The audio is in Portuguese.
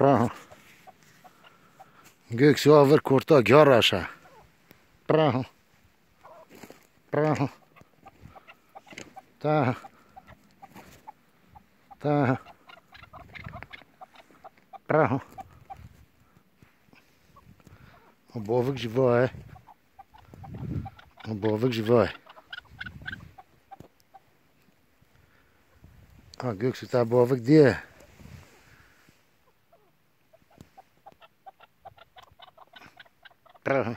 Praha. Göksuaver kurta gyarasa. Praha. Praha. Tá. Tá. Praha. Обовик живое. Обовик живое. А Göksu tá обовик де? Rojo.